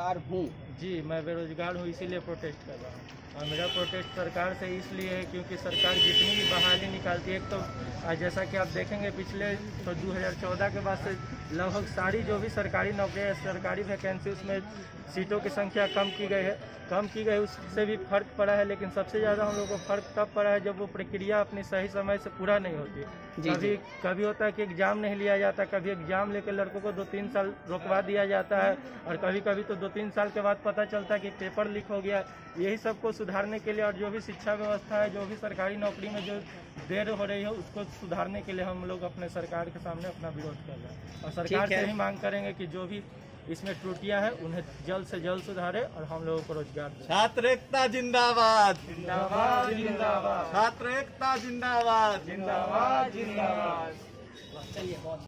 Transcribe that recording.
बेरोजगार हूँ। जी, मैं बेरोजगार हूँ, इसीलिए प्रोटेस्ट कर रहा हूँ। और मेरा प्रोटेस्ट सरकार से इसलिए है क्योंकि सरकार जितनी भी बहाली निकालती है, एक तो आज जैसा कि आप देखेंगे पिछले तो 2014 के बाद से लगभग सारी जो भी सरकारी नौकरियाँ सरकारी वैकेंसी उसमें सीटों की संख्या कम की गई है। कम की गई उससे भी फ़र्क पड़ा है लेकिन सबसे ज़्यादा हम लोगों को फ़र्क तब पड़ा है जब वो प्रक्रिया अपनी सही समय से पूरा नहीं होती। जी, कभी जी। कभी होता है कि एग्ज़ाम नहीं लिया जाता कभी एग्ज़ाम लेकर लड़कों को दो तीन साल रोकवा दिया जाता है और कभी कभी तो दो तीन साल के बाद पता चलता है कि पेपर लीक हो गया। यही सबको सुधारने के लिए और जो भी शिक्षा व्यवस्था है जो भी सरकारी नौकरी में जो देर हो रही है उसको सुधारने के लिए हम लोग अपने सरकार के सामने अपना विरोध कर रहे हैं। और सरकार से ही। मांग करेंगे कि जो भी इसमें त्रुटियाँ हैं उन्हें जल्द से जल्द सुधारे और हम लोगों को रोज़गार छात्र एकता जिंदाबाद। जिंदाबाद जिंदाबाद। छात्र एकता जिंदाबाद। जिंदाबाद जिंदाबाद। चलिए बहुत